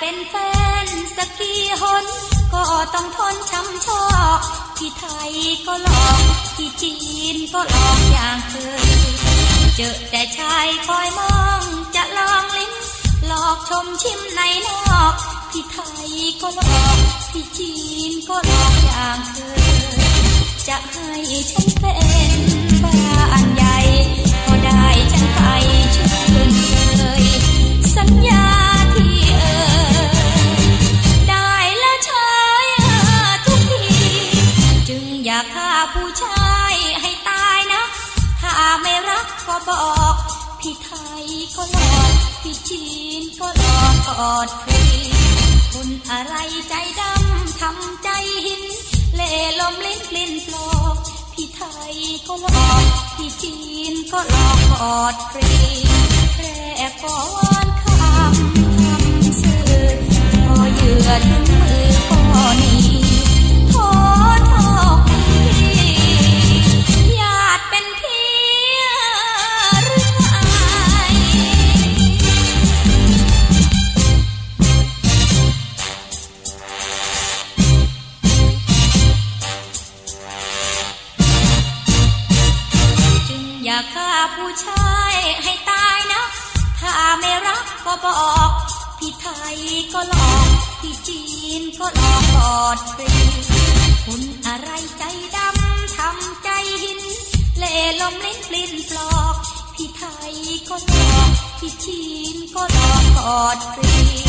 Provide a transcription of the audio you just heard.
เป็นแฟนสักกี่หนก็ต้องทนช้ำชอกที่ไทยก็หลอกที่จีนก็หลอกอย่างเคยเจอแต่ชายคอยมองจะลองลิ้มหลอกชมชิมในนอกที่ไทยก็หลอกที่จีนก็หลอกอย่างเคยจะให้ฉันเป็น บอก พี่ไทยก็หลอกพี่จีนก็หลอกกอดฟรีคนอะไรใจดำทำใจหิน เล่ลมลิ้นปลิ้นปลอกพี่ไทยก็หลอกพี่จีนก็หลอกกอดฟรีแค่ก่อน อยากฆ่าผู้ชายให้ตายนะ ถ้าไม่รักก็บอกพี่ไทยก็หลอกพี่จีนก็หลอกกอดฟรีคุณอะไรใจดำทำใจหิน เล่ลมเลิ้นปลิ้นปลอก พี่ไทยก็หลอกพี่จีนก็หลอกกอดฟรี